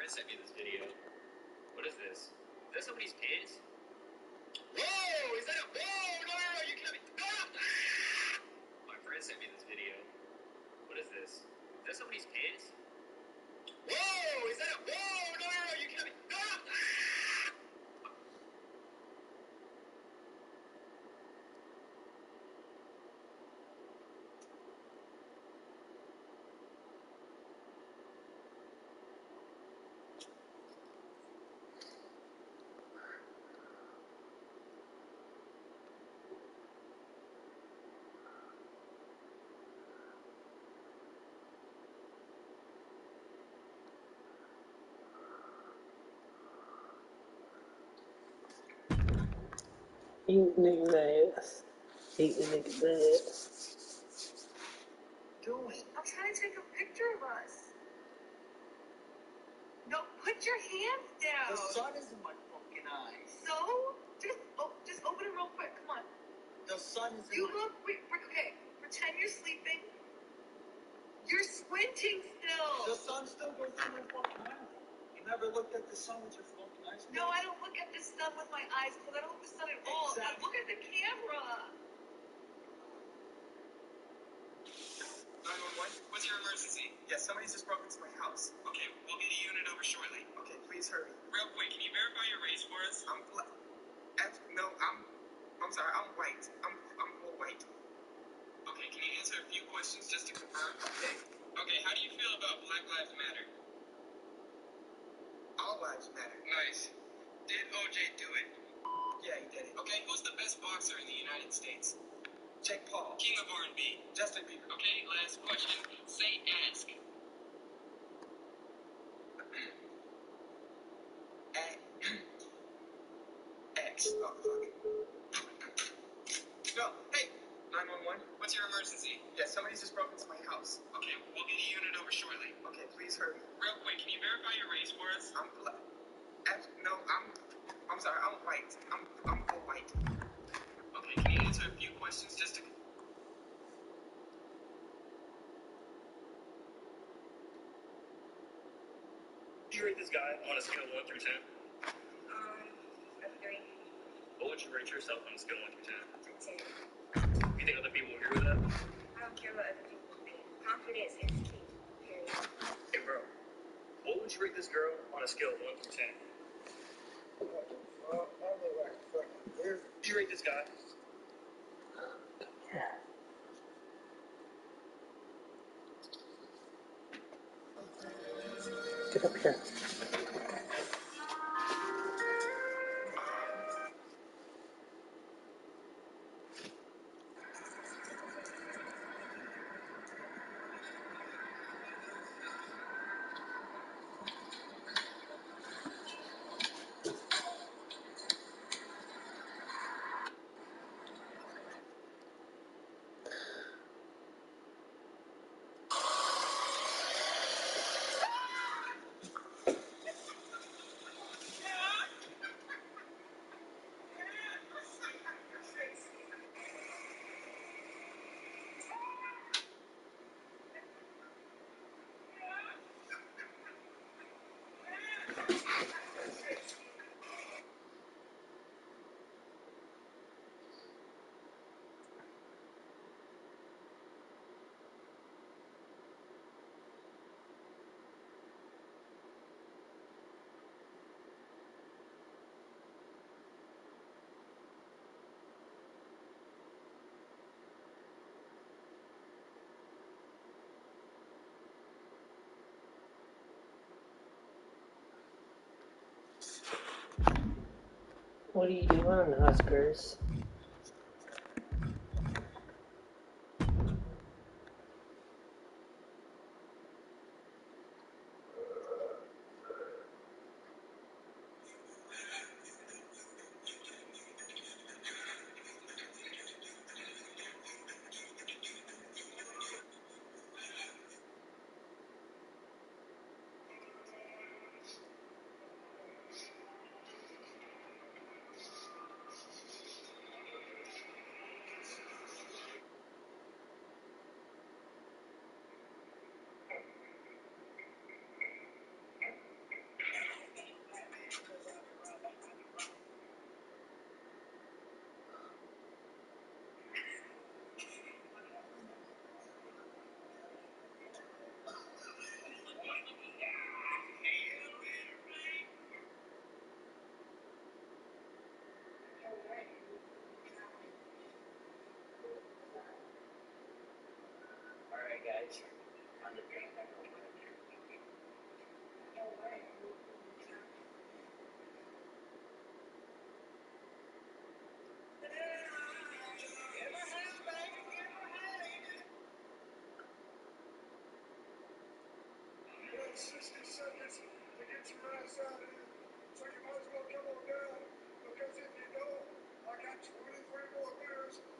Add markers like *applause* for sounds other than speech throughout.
friend sent me this video. What is this? Is that somebody's pants? Whoa! Is that a whoa? No, no, no! You can't. be- No! *laughs* My friend sent me this video. What is this? Is that somebody's pants? Whoa! Is that a whoa? No, no, no! You can't. be- No! Eat niggas ass. Eat the niggas ass. Doing. I'm trying to take a picture of us. No, put your hands down. The sun is in my fucking eyes. So, just oh, just open it real quick. Come on. The sun is in You my. look. Wait, wait, okay. Pretend you're sleeping. You're squinting still. The sun still goes through my fucking eyes. You never looked at the sun with your fucking eyes. No, I don't look at the sun with my eyes because I don't look at the sun at all. Now Exactly. look at the camera. 911, what's your emergency? Yes, somebody's just broke into my house. Okay, we'll get a unit over shortly. Okay, please hurry. Real quick, can you verify your race for us? I'm black. Actually, no, I'm. I'm sorry. I'm white. I'm. I'm full white. Okay, can you answer a few questions just to confirm? Okay. Okay, how do you feel about Black Lives Matter? All lives matter. Nice. Did OJ do it? Yeah, he did it. Okay, who's the best boxer in the United States? Jake Paul. King of R&B. Justin Bieber. Okay, last question. Say ask. *clears throat* A- *clears throat* X. Oh, fuck. No. Hey. 911. What's your emergency? Yes, somebody's just broke into my house. Okay, we'll get a unit over shortly. Okay, please hurry. Real quick, can you verify your race for us? I'm black. Actually, no, I'm. I'm sorry. I'm white. I'm. I'm full white. Okay, can you answer a few questions just to Do you rate this guy on a scale of 1 through 10? Um, a three, What would you rate yourself on a scale of 1 through 10? a two. You think other people agree with that? I don't care what other people think. Confidence is key. Period. Hey, bro. What would you rate this girl on a scale of 1 through 10? Do you rate this guy? Get up here. What are you doing, Huskers? Here. So you might as well come on down. Because if you don't, I got 23 more beers.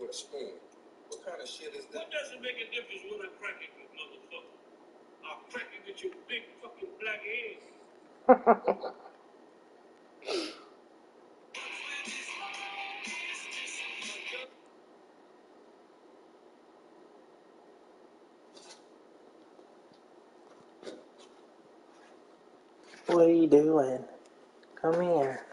with a, spoon. What kind of shit is that? What does it make a difference when I crack it, you motherfucker? I'll crack it with your big fucking black egg. What are you doing? Come here.